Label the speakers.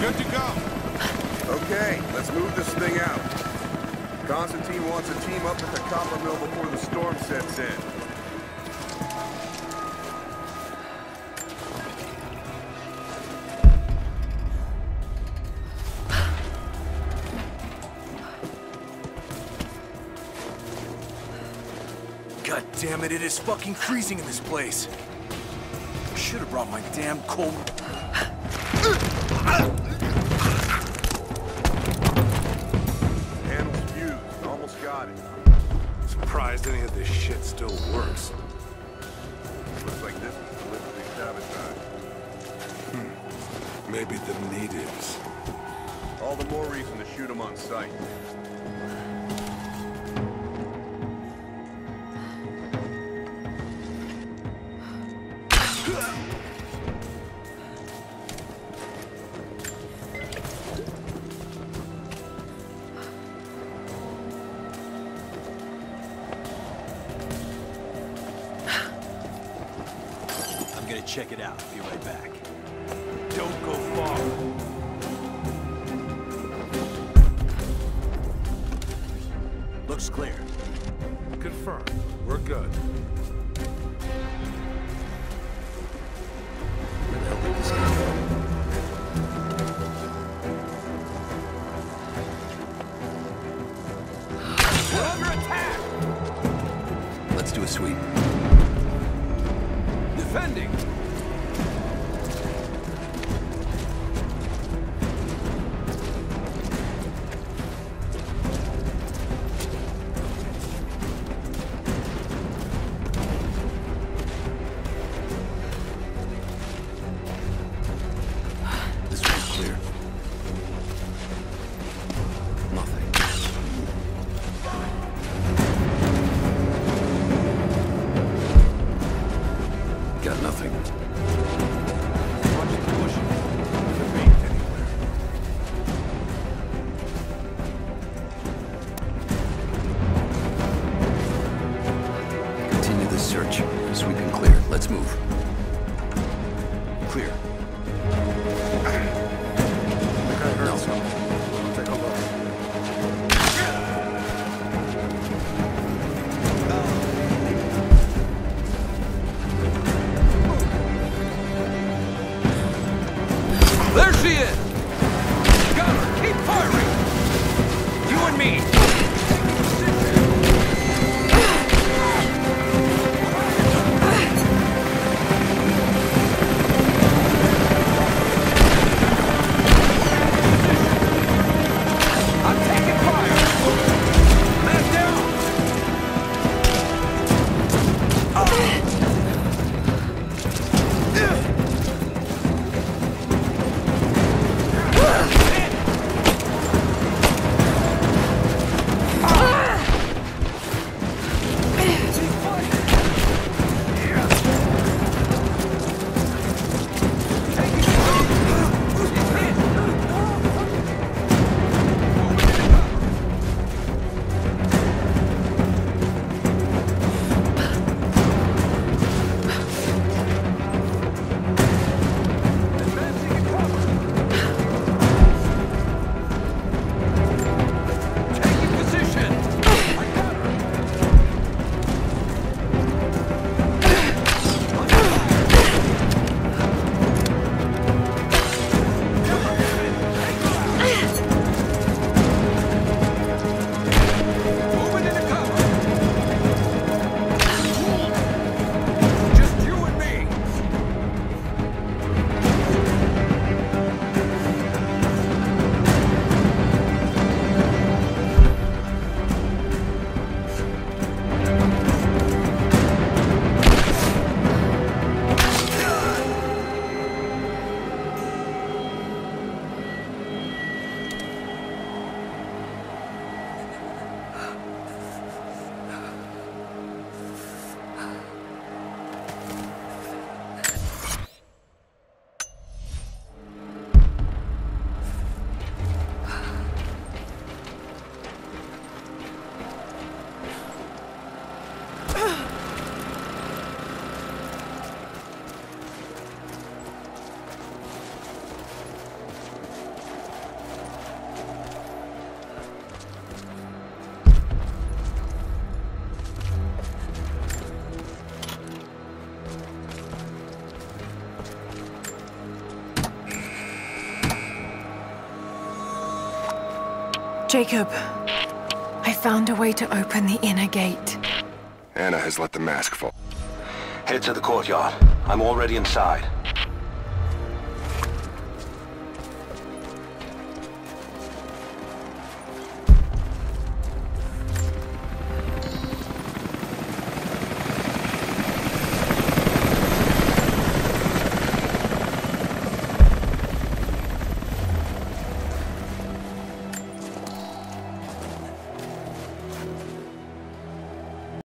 Speaker 1: You're good to go.
Speaker 2: Okay, let's move this thing out. Constantine wants a team up at the copper mill before the storm sets in.
Speaker 3: God damn it, it is fucking freezing in this place. Should have brought my damn cold...
Speaker 2: got it.
Speaker 1: Surprised any of this shit still works.
Speaker 2: Looks like this deliberately sabotaged.
Speaker 1: Maybe the natives.
Speaker 2: All the more reason to shoot them on sight.
Speaker 3: I'm check it out. Be right back.
Speaker 1: Don't go far.
Speaker 3: Looks clear.
Speaker 1: Confirm. We're good.
Speaker 3: Where the hell did this guy go?
Speaker 1: We're under attack!
Speaker 3: Let's do a sweep.
Speaker 1: Defending!
Speaker 3: Continue the search. Sweep and clear. Let's move.
Speaker 4: Jacob, I found a way to open the inner gate.
Speaker 5: Anna has let the mask fall.
Speaker 6: Head to the courtyard. I'm already inside.